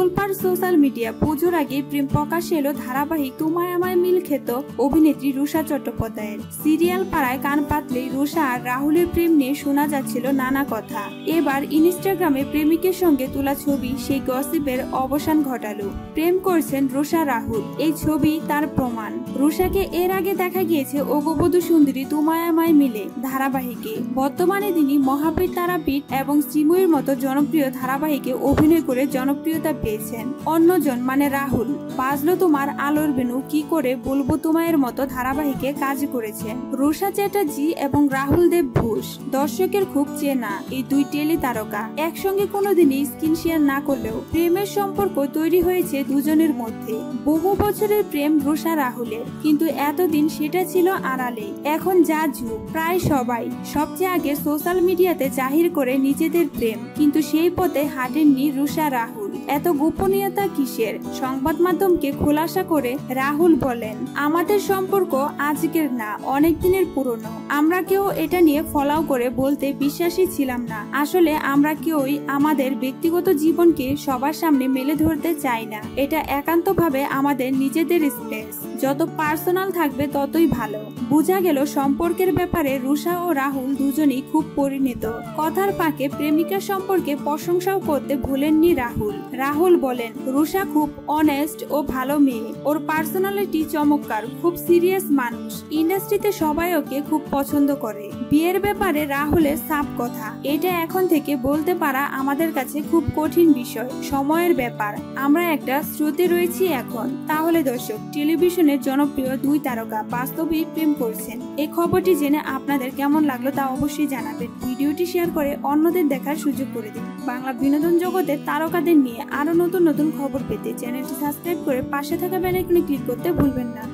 এবার social media পুজোর আগে প্রেম প্রকাশ এলো ধারাবাহিক তোমায় আমায় মিল খেত অভিনেত্রী রুষা চট্টোপাধ্যায়ের। সিরিয়াল পাড়ায় কান পাতলেই রুষা আর রাহুলের প্রেম নিয়ে শোনা যাচ্ছিল নানা কথা। এবার ইনস্টাগ্রামে প্রেমিকের সঙ্গে তোলা ছবি, সেই গসিপের অবসান ঘটালো। প্রেম করছেন রুষা রাহুল। এই ছবি তার প্রমাণ। রুষাকে এর আগে দেখা গিয়েছে ওগবধূ সুন্দরী তোমায় আমায় মিলে ধারাবাহিকে। বর্তমানে তিনি মহাবীর তারাপীঠ এবং শ্রীময়ীর মতো জনপ্রিয় ধারাবাহিকে অভিনয় করে জনপ্রিয়তা পেয়েছেন অন্যজন মানে রাহুল, বাজলো তোমার আলোর বেনু কি করে বলব তোমায়ের মতো ধারাবাহিকে কাজ করেছেন রুষা চ্যাটার্জি এবং রাহুল দেব ঘোষ, দর্শকের খুব চেনা, এই দুই টেলি তারকা। একসঙ্গে কোনোদিনই স্কিন শেয়ার না করলেও প্রেমের সম্পর্ক তৈরি হয়েছে দুজনের মধ্যে। বহু বছরের প্রেম রুষা রাহুলের, কিন্তু এতদিন সেটা ছিল আড়ালে। এখন যা যুগ, প্রায় সবাই, সবচেয়ে আগে সোশ্যাল মিডিয়াতে জাহির করে নিজেদের প্রেম, কিন্তু সেই পথে হাঁটেননি রুষা রাহুল। এত গোপনীয়তা কিসের? সংবাদ মাধ্যমকে খোলাসা করে রাহুল বলেন আমাদের সম্পর্ক আজকের না, অনেক দিনের পুরনো। আমরা কেউ এটা নিয়ে ফলাও করে বলতে বিশ্বাসী ছিলাম না। আসলে আমরা কেউই আমাদের ব্যক্তিগত জীবনকে সবার সামনে মেলে ধরতে চাই না। এটা একান্তভাবে আমাদের নিজেদের স্পেস যত পার্সোনাল থাকবে ততই ভালো। বোঝা গেল সম্পর্কের ব্যাপারে রুষা ও রাহুল দুজনই খুব পরিণত। কথার পাকে প্রেমিকা সম্পর্কে প্রশংসাও করতে ভুলেননি রাহুল। রাহুল বলেন রুষা খুব অনেস্ট ও ভালো মেয়ে। ওর পার্সোনালিটি চমৎকার, খুব সিরিয়াস মানুষ। ইন্ডাস্ট্রিতে সবাই ওকে খুব পছন্দ করে। বিয়ের ব্যাপারে রাহুলের সাপ কথা। এটা এখন থেকে বলতে পারা আমাদের কাছে খুব কঠিন বিষয়, সময়ের ব্যাপার। আমরা একটা শ্রুতি রয়েছি এখন। তাহলে দর্শক, টেলিভিশনের জনপ্রিয় দুই তারকা বাস্তবেই প্রেম করছেন। এই খবরটি জেনে আপনাদের কেমন লাগল তা অবশ্যই জানাবেন। ভিডিওটি শেয়ার করে অন্যদের দেখার সুযোগ করে দিন। বাংলা বিনোদন জগতের তারকাদের নিয়ে আরও নতুন নতুন খবর পেতে চ্যানেলটি সাবস্ক্রাইব করে পাশে থাকা বেলাইকনে ক্লিক করতে ভুলবেন না।